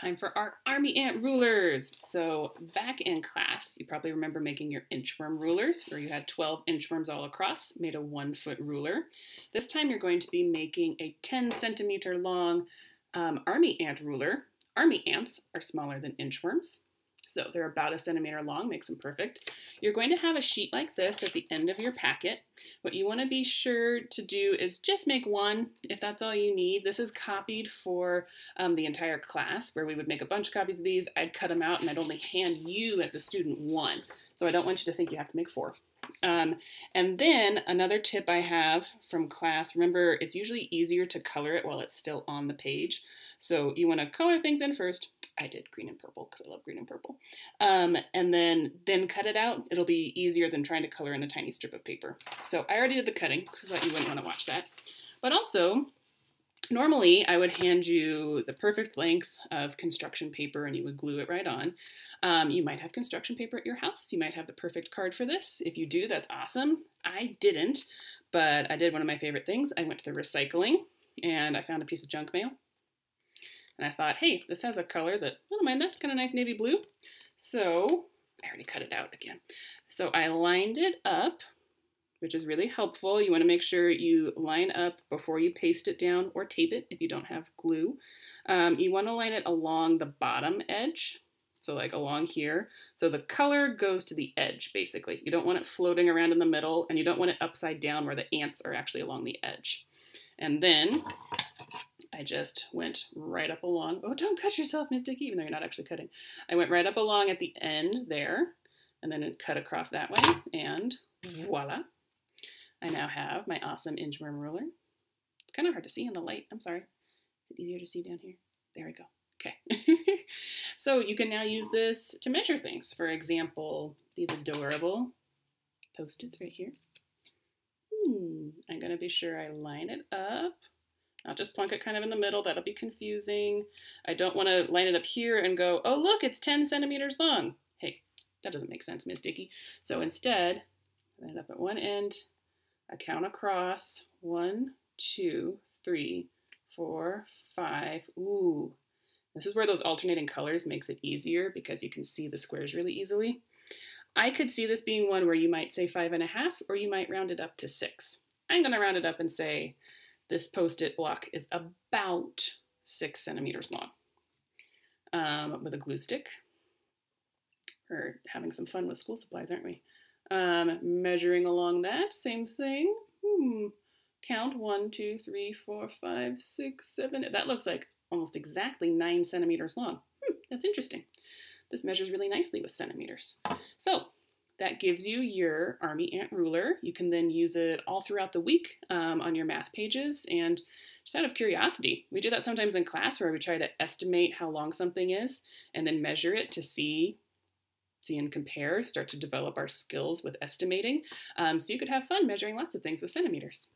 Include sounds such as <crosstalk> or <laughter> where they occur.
Time for our army ant rulers. So back in class, you probably remember making your inchworm rulers where you had 12 inchworms all across, made a one foot ruler. This time you're going to be making a 10 centimeter long um, army ant ruler. Army ants are smaller than inchworms. So they're about a centimeter long, makes them perfect. You're going to have a sheet like this at the end of your packet. What you want to be sure to do is just make one, if that's all you need. This is copied for um, the entire class, where we would make a bunch of copies of these. I'd cut them out, and I'd only hand you as a student one. So I don't want you to think you have to make four. Um, and then another tip I have from class, remember it's usually easier to color it while it's still on the page. So you want to color things in first, I did green and purple because I love green and purple. Um, and then then cut it out. It'll be easier than trying to color in a tiny strip of paper. So I already did the cutting, so that you wouldn't want to watch that. But also, normally I would hand you the perfect length of construction paper and you would glue it right on. Um, you might have construction paper at your house. You might have the perfect card for this. If you do, that's awesome. I didn't, but I did one of my favorite things. I went to the recycling and I found a piece of junk mail and I thought, hey, this has a color that, I don't mind that, kind of nice navy blue. So I already cut it out again. So I lined it up, which is really helpful. You want to make sure you line up before you paste it down or tape it if you don't have glue. Um, you want to line it along the bottom edge, so like along here. So the color goes to the edge, basically. You don't want it floating around in the middle, and you don't want it upside down where the ants are actually along the edge. And then just went right up along. Oh, don't cut yourself, Miss Dickey, even though you're not actually cutting. I went right up along at the end there, and then cut across that way, and voila. I now have my awesome inchworm ruler. It's kind of hard to see in the light. I'm sorry. Is it easier to see down here? There we go. Okay. <laughs> so you can now use this to measure things. For example, these adorable post-its right here. Hmm, I'm going to be sure I line it up I'll just plunk it kind of in the middle. That'll be confusing. I don't want to line it up here and go, oh, look, it's 10 centimeters long. Hey, that doesn't make sense, Miss Dickey. So instead, line it up at one end. I count across. One, two, three, four, five. Ooh, this is where those alternating colors makes it easier because you can see the squares really easily. I could see this being one where you might say five and a half, or you might round it up to six. I'm going to round it up and say this post-it block is about six centimeters long um, with a glue stick. We're having some fun with school supplies, aren't we? Um, measuring along that, same thing. Hmm. Count one, two, three, four, five, six, seven. That looks like almost exactly nine centimeters long. Hmm, that's interesting. This measures really nicely with centimeters. So that gives you your Army Ant Ruler. You can then use it all throughout the week um, on your math pages. And just out of curiosity, we do that sometimes in class where we try to estimate how long something is and then measure it to see see and compare, start to develop our skills with estimating. Um, so you could have fun measuring lots of things with centimeters.